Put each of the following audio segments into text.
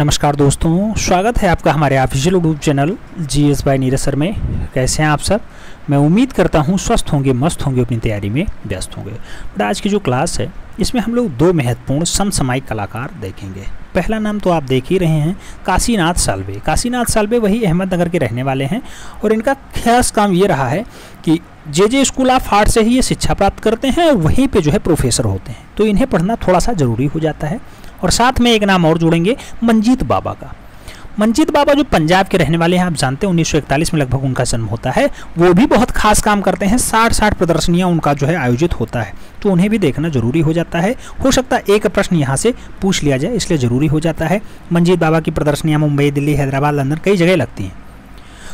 नमस्कार दोस्तों, स्वागत है आपका हमारे official YouTube channel G S by Neeraj sir में। कैसे हैं आप सब? मैं उम्मीद करता हूँ स्वस्थ होंगे, मस्त होंगे, अपनी तैयारी में व्यस्त होंगे। बट आज की जो क्लास है, इसमें हम लोग दो महत्वपूर्ण समसामयिक कलाकार देखेंगे। पहला नाम तो आप देख ही रहे हैं, काशीनाथ सालवे। काशीनाथ सालवे वही अहमदनगर के रहने वाले हैं और इनका खास काम ये रहा है कि J J school of art से ही ये शिक्षा प्राप्त करते हैं और वहीं पे जो है प्रोफेसर होते हैं। तो इन्हें पढ़ना थोड़ा सा ज़रूरी हो जाता है। और साथ में एक नाम और जोड़ेंगे, मंजीत बाबा का। मंजीत बाबा जो पंजाब के रहने वाले हैं, आप जानते हैं 1941 में लगभग उनका जन्म होता है। वो भी बहुत खास काम करते हैं साठ साठ प्रदर्शनियाँ उनका जो है आयोजित होता है। तो उन्हें भी देखना ज़रूरी हो जाता है। हो सकता है एक प्रश्न यहाँ से पूछ लिया जाए, इसलिए ज़रूरी हो जाता है। मंजीत बाबा की प्रदर्शनियाँ मुंबई, दिल्ली, हैदराबाद, लंदन, कई जगह लगती हैं।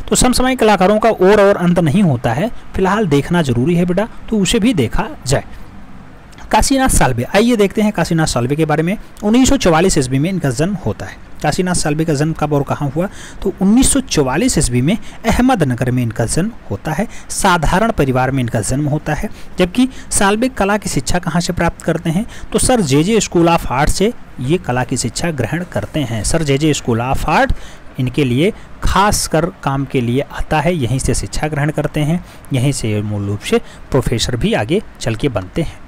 तो समसमय कलाकारों का और और अंत नहीं होता है। फ़िलहाल देखना ज़रूरी है बेटा तो उसे भी देखा जाए। काशीनाथ सालवे आइए देखते हैं काशीनाथ सालवे के बारे में। 1944 ईस्वी में इनका जन्म होता है। काशीनाथ सालवे का जन्म कब और कहाँ हुआ? तो 1944 ईस्वी में अहमदनगर में इनका जन्म होता है। साधारण परिवार में इनका जन्म होता है। जबकि सालवे कला की शिक्षा कहाँ से प्राप्त करते हैं? तो sir J J school of art से ये कला की शिक्षा ग्रहण करते हैं। Sir J J school of art इनके लिए खास कर काम के लिए आता है। यहीं से शिक्षा ग्रहण करते हैं। यहीं से मूल रूप से प्रोफेसर भी आगे चल के बनते हैं।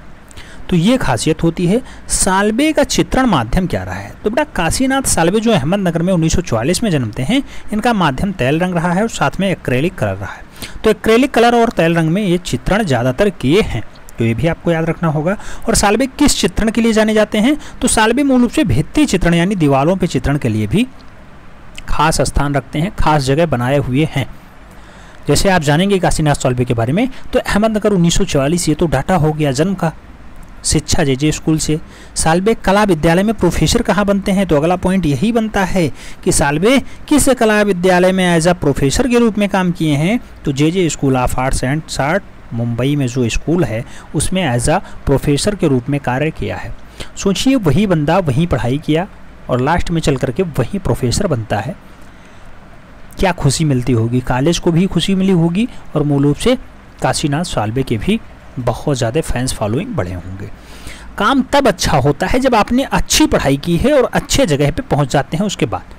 तो ये खासियत होती है, सालबे का चित्रण माध्यम क्या रहा है? तो बेटा काशीनाथ सालबे जो अहमदनगर में 1944 में जन्मते हैं, इनका माध्यम तैल रंग रहा है और साथ में एक्रेलिक कलर रहा है। तो एक्रेलिक कलर और तैल रंग में ये चित्रण ज़्यादातर किए हैं तो ये भी आपको याद रखना होगा। और सालबे किस चित्रण के लिए जाने जाते हैं? तो सालबे मूल रूप से भित्ति चित्रण यानी दीवारों पर चित्रण के लिए भी खास स्थान रखते हैं, खास जगह बनाए हुए हैं। जैसे आप जानेंगे काशीनाथ सालबे के बारे में तो अहमदनगर उन्नीस ये तो डाटा हो गया जन्म का। शिक्षा जे जे स्कूल से। सालबे कला विद्यालय में प्रोफेसर कहाँ बनते हैं? तो अगला पॉइंट यही बनता है कि सालबे किस कला विद्यालय में एज अ प्रोफेसर के रूप में काम किए हैं? तो J J school of arts and shirt Mumbai में जो स्कूल है, उसमें एज अ प्रोफेसर के रूप में कार्य किया है। सोचिए, वही बंदा वहीं पढ़ाई किया और लास्ट में चल करके वहीं प्रोफेसर बनता है। क्या खुशी मिलती होगी? कॉलेज को भी खुशी मिली होगी और मूल रूप से काशीनाथ सालबे के भी बहुत ज़्यादा फैंस फॉलोइंग बढ़े होंगे। काम तब अच्छा होता है जब आपने अच्छी पढ़ाई की है और अच्छे जगह पे पहुँच जाते हैं उसके बाद।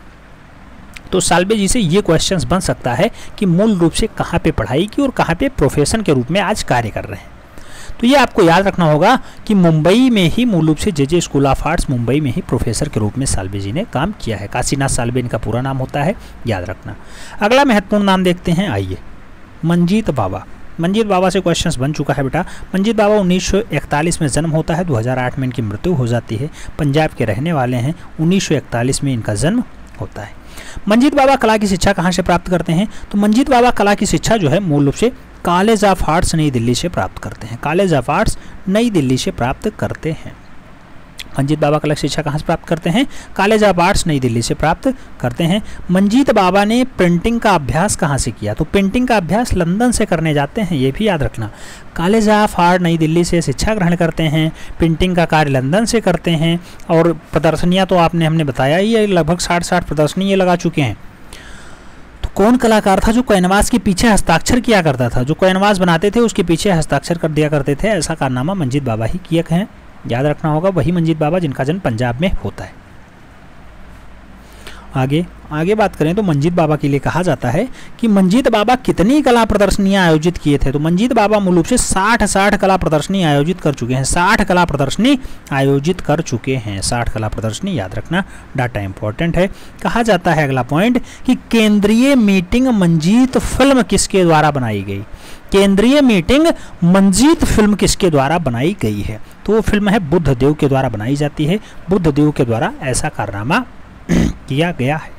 तो सालबे जी से ये क्वेश्चंस बन सकता है कि मूल रूप से कहाँ पे पढ़ाई की और कहाँ पे प्रोफेशन के रूप में आज कार्य कर रहे हैं। तो ये आपको याद रखना होगा कि मुंबई में ही मूल रूप से J J school of arts Mumbai में ही प्रोफेसर के रूप में सालबे जी ने काम किया है। काशीनाथ सालबे इनका पूरा नाम होता है, याद रखना। अगला महत्वपूर्ण नाम देखते हैं, आइए। मंजीत बाबा। मंजीत बाबा से क्वेश्चंस बन चुका है बेटा। मंजीत बाबा 1941 में जन्म होता है 2008 में इनकी मृत्यु हो जाती है। पंजाब के रहने वाले हैं 1941 में इनका जन्म होता है। मंजीत बाबा कला की शिक्षा कहाँ से प्राप्त करते हैं? तो मंजीत बाबा कला की शिक्षा जो है, मूल रूप से कॉलेज ऑफ़ आर्ट्स नई दिल्ली से प्राप्त करते हैं। कॉलेज ऑफ़ आर्ट्स नई दिल्ली से प्राप्त करते हैं। मंजीत बाबा कला शिक्षा कहाँ से प्राप्त करते हैं? कॉलेज ऑफ़ आर्ट्स नई दिल्ली से प्राप्त करते हैं। मंजीत बाबा ने प्रिंटिंग का अभ्यास कहाँ से किया? तो प्रिंटिंग का अभ्यास लंदन से करने जाते हैं, ये भी याद रखना। कॉलेज ऑफ़ आर्ट नई दिल्ली से शिक्षा ग्रहण करते हैं, प्रिंटिंग का कार्य लंदन से करते हैं, और प्रदर्शनियाँ तो आपने, हमने बताया ही लगभग साठ साठ प्रदर्शनी ये लगा चुके हैं। तो कौन कलाकार था जो कैनवास के पीछे हस्ताक्षर किया करता था? जो कैनवास बनाते थे, उसके पीछे हस्ताक्षर कर दिया करते थे, ऐसा कारनामा मंजीत बाबा ही किए हैं याद रखना होगा, वही मंजीत बाबा जिनका जन्म पंजाब में होता है। आगे आगे बात करें तो मंजीत बाबा के लिए कहा जाता है कि मंजीत बाबा कितनी कला प्रदर्शनियाँ आयोजित किए थे। तो मंजीत बाबा मूल रूप से 60 60 कला प्रदर्शनी आयोजित कर चुके हैं। 60 कला प्रदर्शनी आयोजित कर चुके हैं। 60 कला प्रदर्शनी, याद रखना डाटा इंपॉर्टेंट है। कहा जाता है अगला पॉइंट कि केंद्रीय मीटिंग मंजीत फ़िल्म किसके द्वारा बनाई गई? केंद्रीय मीटिंग मंजीत फ़िल्म किसके द्वारा बनाई गई है? तो वो फ़िल्म है बुद्ध देव के द्वारा बनाई जाती है। बुद्ध देव के द्वारा ऐसा कारनामा किया गया है।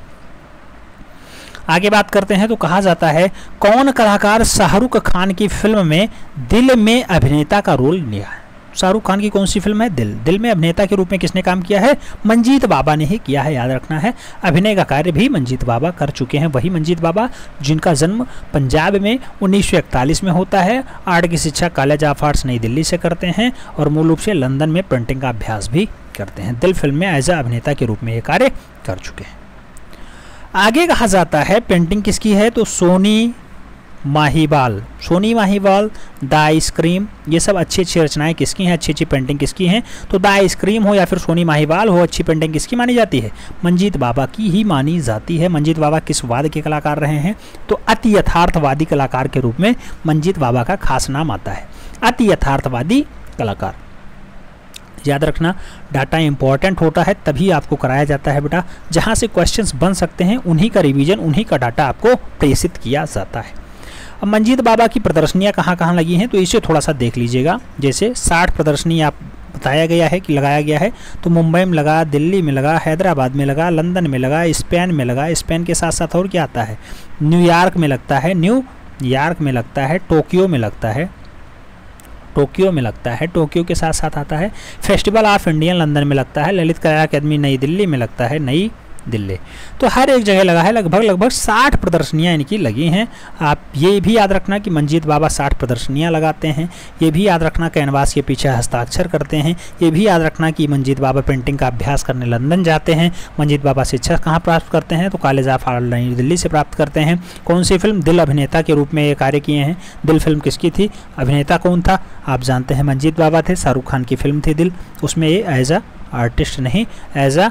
आगे बात करते हैं तो कहा जाता है, कौन कलाकार शाहरुख खान की फ़िल्म में दिल में अभिनेता का रोल लिया है शाहरुख खान की कौन सी फ़िल्म है? दिल। दिल में अभिनेता के रूप में किसने काम किया है? मंजीत बाबा ने ही किया है, याद रखना है। अभिनय का कार्य भी मंजीत बाबा कर चुके हैं। वही मंजीत बाबा जिनका जन्म पंजाब में 1941 में होता है। आर्ट की शिक्षा कॉलेज ऑफ़ आर्ट्स नई दिल्ली से करते हैं और मूल रूप से लंदन में प्रिंटिंग का अभ्यास भी करते हैं। दिल फ़िल्म में एज अभिनेता के रूप में ये कार्य कर चुके हैं। आगे कहा जाता है पेंटिंग किसकी है? तो Sohni Mahiwal. Sohni Mahiwal, the ice cream ये सब अच्छी अच्छी रचनाएँ किसकी हैं, अच्छी अच्छी पेंटिंग किसकी हैं? तो द आइसक्रीम हो या फिर सोनी माहीवाल हो, अच्छी पेंटिंग किसकी मानी जाती है? मंजीत बाबा की ही मानी जाती है। मंजीत बाबा किस वाद के कलाकार रहे हैं? तो अति यथार्थवादी कलाकार के रूप में मंजीत बाबा का खास नाम आता है। अति यथार्थवादी कलाकार। याद रखना, डाटा इंपॉर्टेंट होता है, तभी आपको कराया जाता है बेटा। जहाँ से क्वेश्चंस बन सकते हैं, उन्हीं का रिवीजन उन्हीं का डाटा आपको प्रेषित किया जाता है। अब मंजीत बाबा की प्रदर्शनियाँ कहाँ कहाँ लगी हैं तो इसे थोड़ा सा देख लीजिएगा। जैसे साठ प्रदर्शनी आप बताया गया है कि लगाया गया है तो मुंबई में लगा, दिल्ली में लगा, हैदराबाद में लगा, लंदन में लगा, स्पेन में लगा। स्पेन के साथ साथ और क्या आता है? न्यूयॉर्क में लगता है, न्यू यॉर्क में लगता है, टोक्यो में लगता है। टोक्यो में लगता है, टोक्यो के साथ साथ आता है। फेस्टिवल ऑफ़ इंडियन लंदन में लगता है, ललित कला अकेदमी नई दिल्ली में लगता है, नई दिल्ली। तो हर एक जगह लगा है, लगभग लगभग साठ प्रदर्शनियाँ इनकी लगी हैं। आप ये भी याद रखना कि मंजीत बाबा साठ प्रदर्शनियाँ लगाते हैं। ये भी याद रखना कैनवास के पीछे हस्ताक्षर करते हैं। ये भी याद रखना कि मंजीत बाबा पेंटिंग का अभ्यास करने लंदन जाते हैं। मंजीत बाबा शिक्षा कहाँ प्राप्त करते हैं? तो कॉलेज ऑफ़ आर्ट नई दिल्ली से प्राप्त करते हैं। कौन सी फ़िल्म दिल अभिनेता के रूप में ये कार्य किए हैं? दिल फ़िल्म किसकी थी? अभिनेता कौन था? आप जानते हैं मंजीत बाबा थे, शाहरुख खान की फ़िल्म थी दिल। उसमें ये एज अ आर्टिस्ट नहीं, एज अ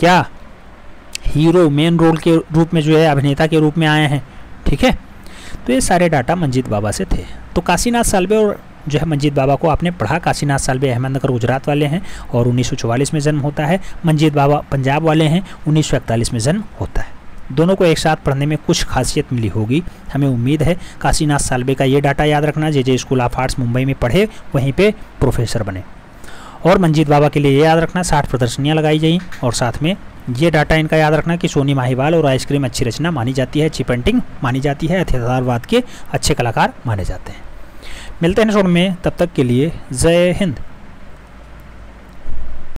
क्या? हीरो मेन रोल के रूप में जो है, अभिनेता के रूप में आए हैं, ठीक है? तो ये सारे डाटा मंजीत बाबा से थे। तो काशीनाथ सालवे और जो है, मंजीत बाबा को आपने पढ़ा। काशीनाथ सालवे अहमदनगर, गुजरात वाले हैं और 1944 में जन्म होता है। मंजीत बाबा पंजाब वाले हैं 1941 में जन्म होता है। दोनों को एक साथ पढ़ने में कुछ खासियत मिली होगी। हमें उम्मीद है, काशीनाथ सालवे का ये डाटा याद रखना। J J school of arts Mumbai में पढ़े, वहीं पे प्रोफेसर बने। और मंजीत बाबा के लिए ये याद रखना, साठ प्रदर्शनियाँ लगाई गई और साथ में ये डाटा इनका याद रखना कि सोनी माहिवाल और आइसक्रीम अच्छी रचना मानी जाती है अच्छी पेंटिंग मानी जाती है यथार्थवाद के अच्छे कलाकार माने जाते हैं। मिलते हैं शोर में, तब तक के लिए जय हिंद।